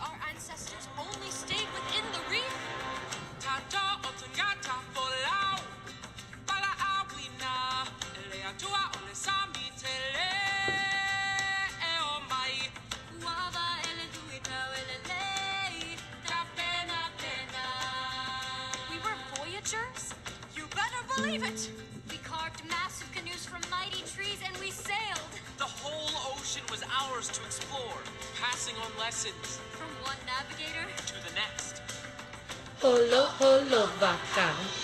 our ancestors only stayed within the reef? Tata otonyata folau. Pala awina. Elea tua ole sami tele. O mai. Uava ele duita ele lei. Da pena pena. We were voyagers? You better believe it! We carved massive canoes from mighty was to explore, passing on lessons from one navigator to the next. Holo holo vaca.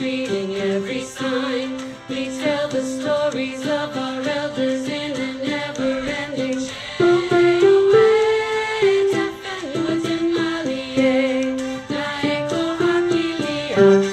reading every sign. We tell the stories of our elders in a never-ending Mali,